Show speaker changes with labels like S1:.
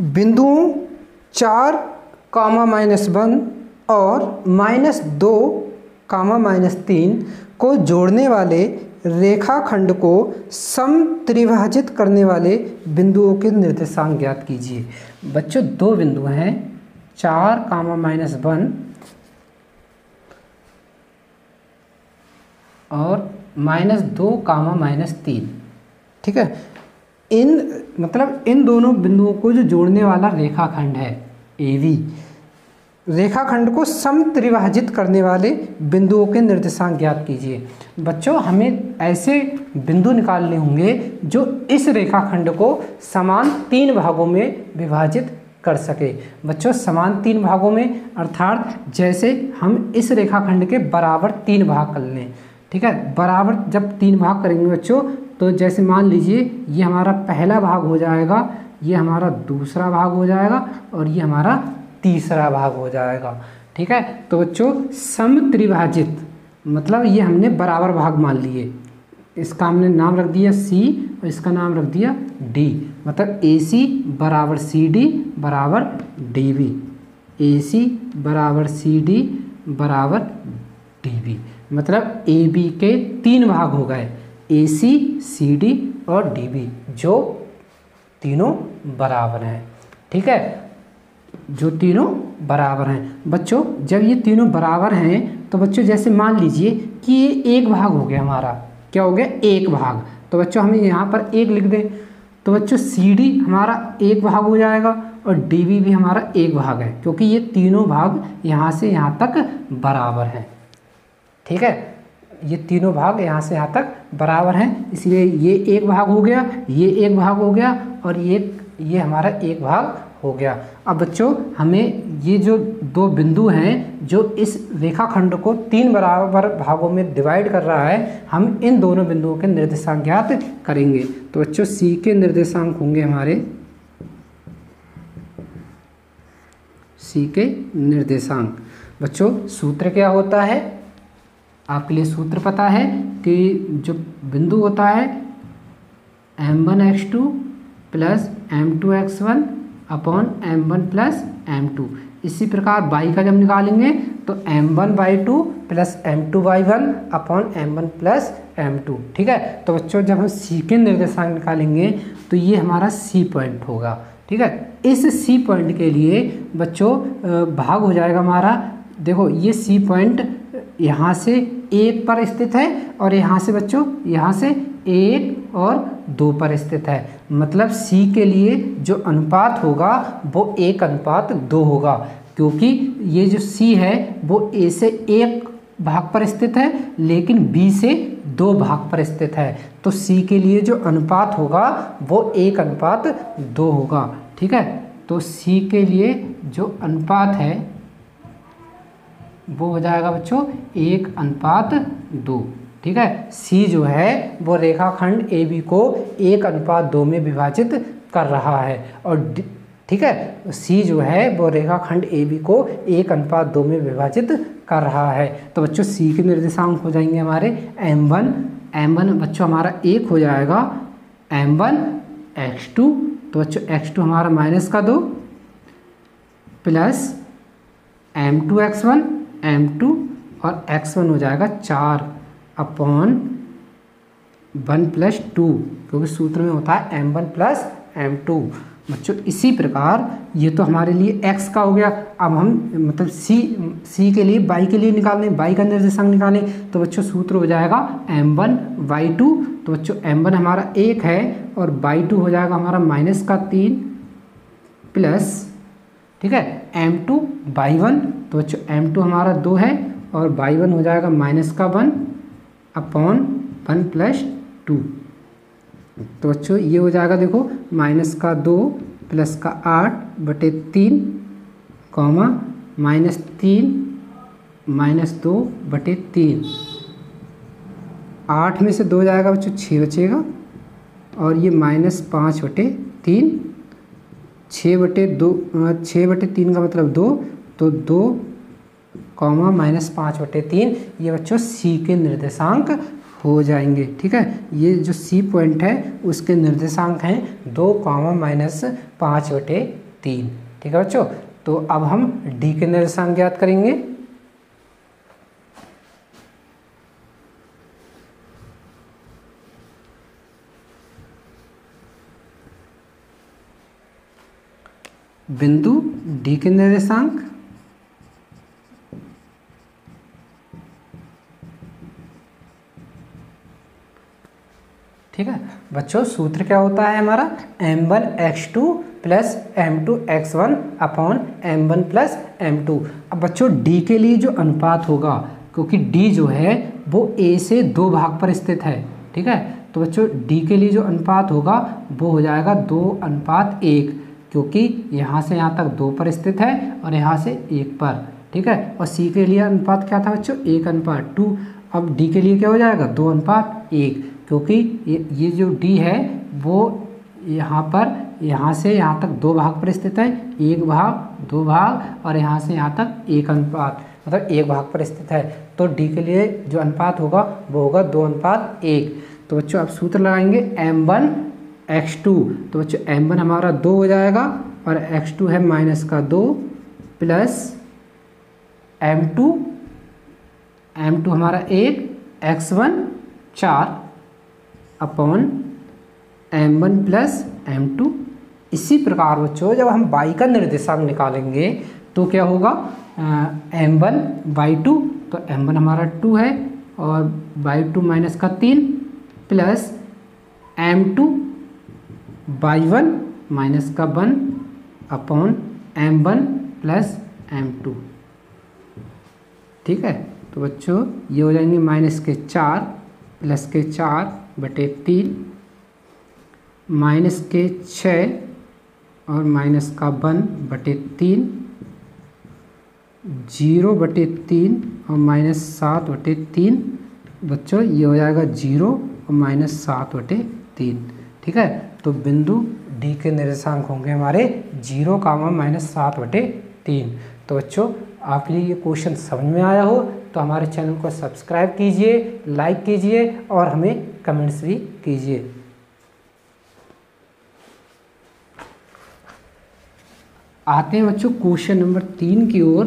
S1: बिंदुओं चार, comma minus one और माइनस दो, कामा माइनस तीन को जोड़ने वाले रेखाखंड को सम त्रिभाजित करने वाले बिंदुओं के निर्देशांक ज्ञात कीजिए। बच्चों, दो बिंदु हैं, चार, कामा माइनस वन और माइनस दो, कामा माइनस तीन। ठीक है? इन मतलब इन दोनों बिंदुओं को जो जोड़ने वाला रेखाखंड है ए वी रेखाखंड को सम त्रिभाजित करने वाले बिंदुओं के निर्देशांक ज्ञात कीजिए। बच्चों, हमें ऐसे बिंदु निकालने होंगे जो इस रेखाखंड को समान तीन भागों में विभाजित कर सके। बच्चों, समान तीन भागों में, अर्थात जैसे हम इस रेखाखंड के बराबर तीन भाग कर लें। ठीक है? बराबर जब तीन भाग करेंगे बच्चों तो जैसे मान लीजिए, ये हमारा पहला भाग हो जाएगा, ये हमारा दूसरा भाग हो जाएगा और ये हमारा तीसरा भाग हो जाएगा। ठीक है? तो बच्चों सम त्रिभाजित मतलब ये हमने बराबर भाग मान लिए। इसका हमने नाम रख दिया सी और इसका नाम रख दिया डी मतलब ए सी बराबर सी डी बराबर डी बी ए सी बराबर सी डी बराबर डी बी मतलब ए बी के तीन भाग हो गए। ए सी सी डी और डी बी जो तीनों बराबर हैं। ठीक है? जो तीनों बराबर हैं। बच्चों, जब ये तीनों बराबर हैं तो बच्चों जैसे मान लीजिए कि ये एक भाग हो गया हमारा। क्या हो गया? एक भाग। तो बच्चों, हमें यहाँ पर एक लिख दें। तो बच्चों सी डी हमारा एक भाग हो जाएगा और डी बी भी हमारा एक भाग है, क्योंकि ये तीनों भाग यहाँ से यहाँ तक बराबर हैं। ठीक है? ये तीनों भाग यहाँ से यहाँ तक बराबर हैं, इसलिए ये एक भाग हो गया, ये एक भाग हो गया और ये ये हमारा एक भाग हो गया। अब बच्चों, हमें ये जो दो बिंदु हैं, जो इस रेखाखंड को तीन बराबर भागों में डिवाइड कर रहा है, हम इन दोनों बिंदुओं के निर्देशांक ज्ञात करेंगे। तो बच्चों सी के निर्देशांक होंगे हमारे। सी के निर्देशांक। बच्चों, सूत्र क्या होता है? आपके लिए सूत्र पता है कि जो बिंदु होता है M one X two plus M two X one upon M one plus M two इसी प्रकार बाई का जब निकालेंगे तो M one Y two plus M two Y one upon M one plus M two ठीक है? तो बच्चों, जब हम सी के निर्देशांक निकालेंगे तो ये हमारा सी पॉइंट होगा। ठीक है? इस सी पॉइंट के लिए बच्चों भाग हो जाएगा हमारा। देखो, ये सी पॉइंट यहाँ से एक पर स्थित है और यहाँ से बच्चों, यहाँ से एक और दो पर स्थित है। मतलब सी के लिए जो अनुपात होगा, वो एक अनुपात दो होगा, क्योंकि ये जो सी है, वो ए से एक भाग पर स्थित है, लेकिन बी से दो भाग पर स्थित है। तो सी के लिए जो अनुपात होगा, वो एक अनुपात दो होगा, ठीक है? तो सी के लिए जो अनुपात है वो हो जाएगा बच्चों एक अनुपात दो। ठीक है? सी जो है, वो रेखाखंड ए बी को एक अनुपात दो में विभाजित कर रहा है। और ठीक है? सी जो है, वो रेखाखंड ए बी को एक अनुपात दो में विभाजित कर रहा है। तो बच्चों सी के निर्देशांक हो जाएँगे हमारे एम वन एम वन बच्चों, हमारा एक हो जाएगा एम वन एक्स टू तो बच्चों एक्स टू हमारा माइनस का दो, plus M two X one M two और एक्स वन हो जाएगा चार अपॉन वन प्लस टू क्योंकि सूत्र में होता है M one plus M two बच्चों, इसी प्रकार ये तो हमारे लिए x का हो गया। अब हम मतलब c c के लिए बाई के लिए निकालें बाई का निर्देशांक निकालें तो बच्चों सूत्र हो जाएगा एम वन बाई टू तो बच्चों एम वन हमारा एक है और बाई टू हो जाएगा हमारा माइनस का तीन प्लस ठीक है? एम टू बाई वन तो बच्चों एम टू हमारा दो है और बाई वन हो जाएगा माइनस का one upon one plus two तो बच्चों, ये हो जाएगा देखो माइनस का दो प्लस का आठ बटे तीन कॉमा माइनस तीन माइनस दो बटे तीन. आठ में से दो जाएगा बच्चों, छः बचेगा और ये माइनस पाँच बटे तीन छः बटे दो छः बटे तीन का मतलब दो तो दो कॉमा माइनस पाँच बटे तीन, ये बच्चों सी के निर्देशांक हो जाएँगे, ठीक है? ये जो सी पॉइंट है, उसके निर्देशांक हैं दो कॉमा माइनस पाँच बटे तीन, ठीक है बच्चों? तो अब हम डी के निर्देशांक ज्ञात करेंगे। बिंदु डी के निर्देशांक। ठीक है? बच्चों, सूत्र क्या होता है हमारा? M one X two plus M two X one upon M one plus M two अब बच्चों डी के लिए जो अनुपात होगा, क्योंकि डी जो है, वो ए से दो भाग पर स्थित है। ठीक है? तो बच्चों डी के लिए जो अनुपात होगा, वो हो जाएगा दो अनुपात एक। क्योंकि यहाँ से यहाँ तक दो पर स्थित है और यहाँ से एक पर, ठीक है? और सी के लिए अनुपात क्या था बच्चों? एक अनुपात टू अब डी के लिए क्या हो जाएगा? दो अनुपात, एक। क्योंकि ये जो डी है, वो यहाँ पर, यहाँ से यहाँ तक दो भाग पर स्थित है। एक भाग, दो भाग और यहाँ से यहाँ तक एक अनुपात मतलब एक भाग पर स्थित है। तो डी के लिए जो अनुपात होगा, वो होगा दो अनुपात, एक। तो बच्चों आप सूत्र लगाएँगे एम वन एक्स टू तो बच्चों एम वन हमारा दो हो जाएगा और एक्स टू है माइनस का दो plus M two M two हमारा एक एक्स वन चार upon M one plus M two इसी प्रकार बच्चों, जब हम बाई का निर्देशांक निकालेंगे तो क्या होगा? एम वन बाई टू तो एम वन हमारा टू है और बाई टू माइनस का तीन plus M two Y one minus का one upon M one plus M two. ठीक है? तो बच्चों, ये हो जाएँगे माइनस के चार प्लस के चार बटे तीन, माइनस के छः और माइनस का वन बटे तीन, ज़ीरो बटे तीन और माइनस सात बटे तीन। बच्चों, ये हो जाएगा ज़ीरो और माइनस सात बटे तीन। ठीक है? तो बिंदु डी के निर्देशांक होंगे हमारे ज़ीरो कामा माइनस सात बटे तीन। तो बच्चों, आप लिए ये क्वेश्चन समझ में आया हो तो हमारे चैनल को सब्सक्राइब कीजिए, लाइक कीजिए और हमें कमेंट्स भी कीजिए। आते हैं बच्चों, क्वेश्चन नंबर तीन की ओर।